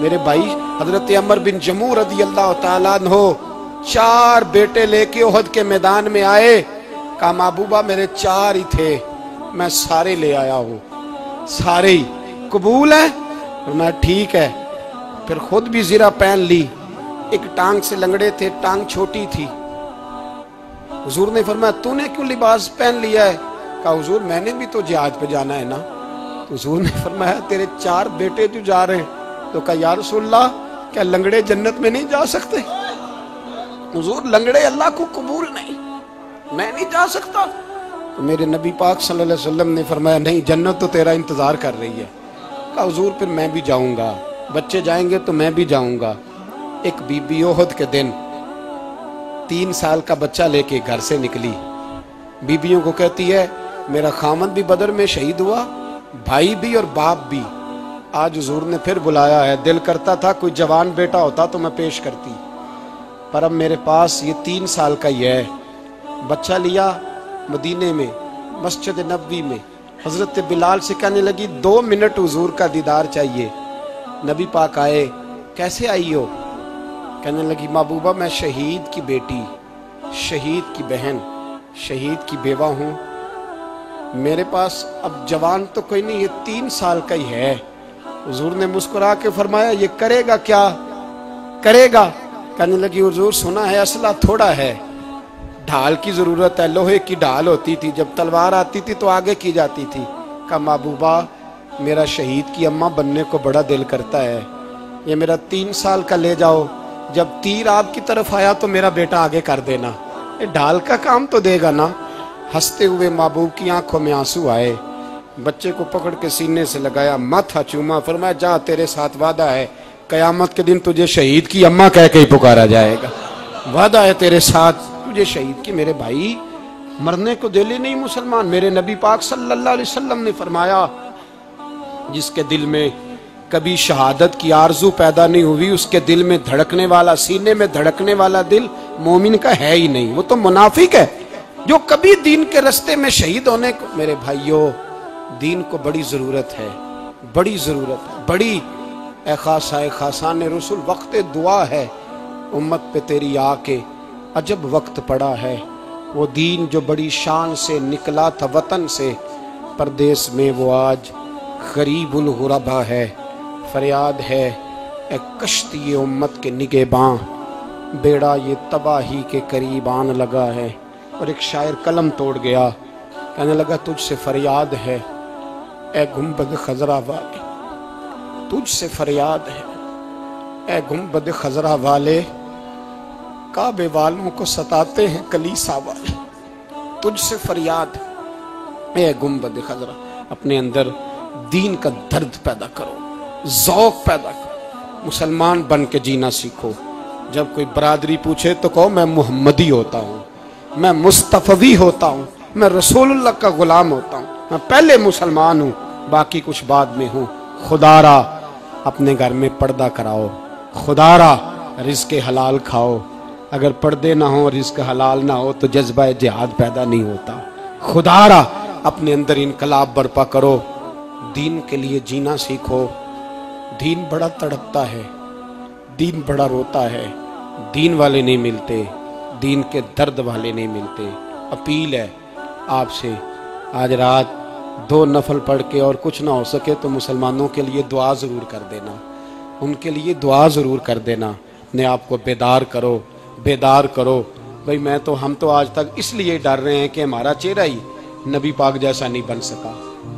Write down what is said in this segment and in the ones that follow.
मेरे भाई हज़रत अमर बिन जमू रदी अल्लाह तला हो चार बेटे लेके ओहद के मैदान में आए। का महबूबा, मेरे चार ही थे। मैं सारे ले आया हूँ। सारे ही। कबूल है? और मैं, ठीक है। फिर खुद भी जीरा पहन ली। एक टांग से लंगड़े थे, टांग छोटी थी। हुजूर ने फरमाया, तूने क्यों लिबास पहन लिया है? कहा, हुजूर, मैंने भी तो जिहाज पे जाना है ना। तो हुजूर ने फरमाया, तेरे चार बेटे जो जा रहे हैं। तो कहा यार रसूलल्लाह, क्या लंगड़े जन्नत में नहीं जा सकते? हुजूर, लंगड़े अल्लाह को कबूल नहीं, मैं नहीं जा सकता। तो मेरे नबी पाक सल्लल्लाहु अलैहि वसल्लम ने फरमाया, नहीं, जन्नत तो तेरा इंतज़ार कर रही है। कहा, हुजूर, फिर मैं भी जाऊँगा। बच्चे जाएँगे तो मैं भी जाऊँगा। एक बीबी ओहद के दिन तीन साल का बच्चा लेके घर से निकली। बीबियों को कहती है, मेरा खामद भी बदर में शहीद हुआ, भाई भी और बाप भी। आज हजूर ने फिर बुलाया है। दिल करता था, कोई जवान बेटा होता तो मैं पेश करती। पर अब मेरे पास ये तीन साल का ही है। बच्चा लिया मदीने में, मस्जिद नबी में। हज़रत बिलाल से कहने लगी, दो मिनट हजूर का दीदार चाहिए। नबी पाक आए, कैसे आई हो? कहने लगी, महबूबा, मैं शहीद की बेटी, शहीद की बहन, शहीद की बेवा हूँ। मेरे पास अब जवान तो कोई नहीं, ये तीन साल का ही है। हजूर ने मुस्कुरा के फरमाया, ये करेगा क्या? करेगा? कहने लगी, हजूर, सुना है, असला थोड़ा है। ढाल की ज़रूरत है, लोहे की ढाल होती थी। जब तलवार आती थी तो आगे की जाती थी। का महबूबा, मेरा शहीद की अम्मा बनने को बड़ा दिल करता है। ये मेरा तीन साल का ले जाओ। जब तीर आपकी तरफ़ आया तो मेरा बेटा आगे कर देना। ढाल का काम तो देगा ना? हँसते हुए महबूब की आँखों में आँसू आए। बच्चे को पकड़ के सीने से लगाया, माथा चूमा, फरमाया, जा, तेरे साथ वादा है। कयामत के दिन तुझे शहीद की अम्मा कह के ही पुकारा जाएगा। वादा है तेरे साथ, तुझे शहीद की, मेरे भाई। मरने को दिल ही नहीं मुसलमान। मेरे नबी पाक सल्लल्लाहु अलैहि वसल्लम ने फरमाया, जिसके दिल में कभी शहादत की आरज़ू पैदा नहीं हुई, उसके दिल में धड़कने वाला, सीने में धड़कने वाला दिल मोमिन का है ही नहीं। वो तो मुनाफिक है, जो कभी दीन के रस्ते में शहीद होने को, मेरे भाइयों दीन को बड़ी ज़रूरत है, बड़ी ज़रूरत है। बड़ी ए खासा खासा ने रसुल, वक्त दुआ है, उम्मत पे तेरी आके अजब वक्त पड़ा है। वो दीन जो बड़ी शान से निकला था वतन से परदेश में वो आज गरीबुल गुरबा है। फरियाद है ए कश्ती ये उम्मत के निगे बाँ। बेड़ा ये तबाही के करीब आन लगा है, और एक शायर कलम तोड़ गया। कहने लगा, तुझसे फरियाद है ए गुंबद खजरा वाले तुझसे फरियाद है। ए गुंबद खजरा वाले काबे वालों को सताते हैं कलीसा वाले। तुझसे फरियाद ए गुंबद खजरा, अपने अंदर दीन का दर्द पैदा करो, जौक पैदा करो, मुसलमान बन के जीना सीखो। जब कोई बरादरी पूछे तो कहो, मैं मोहम्मदी होता हूँ, मैं मुस्तफ़ी होता हूँ, मैं रसूलुल्लाह का गुलाम होता हूँ। मैं पहले मुसलमान हूँ, बाकी कुछ बाद में हूँ। खुदारा, अपने घर में पर्दा कराओ। खुदारा रिस्क हलाल खाओ। अगर पर्दे ना हो रिस्क हलाल ना हो तो जज्बा जिहाद पैदा नहीं होता। खुदारा, अपने अंदर इनकलाब बर्पा करो। दीन के लिए जीना सीखो। दीन बड़ा तड़पता है। दीन बड़ा रोता है। दीन वाले नहीं मिलते। दीन के दर्द वाले नहीं मिलते। अपील है आपसे, आज रात दो नफल पढ़ के और कुछ ना हो सके तो मुसलमानों के लिए दुआ ज़रूर कर देना। उनके लिए दुआ ज़रूर कर देना। अपने आप को बेदार करो बेदार करो। भाई, मैं तो हम तो आज तक इसलिए डर रहे हैं कि हमारा चेहरा ही नबी पाक जैसा नहीं बन सका।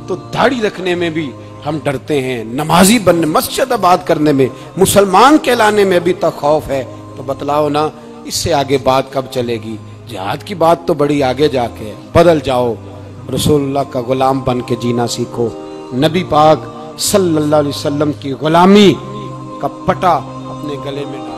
तो दाढ़ी रखने में भी हम डरते हैं। नमाजी बनने, मस्जिद आबाद करने में, मुसलमान कहलाने में भी तो खौफ है। तो बतलाओ ना, इससे आगे बात कब चलेगी? जिहाद की बात तो बड़ी आगे जाके बदल जाओ। रसूलुल्लाह का गुलाम बन के जीना सीखो। नबी पाक सल्लल्लाहु अलैहि वसल्लम की गुलामी का पटा अपने गले में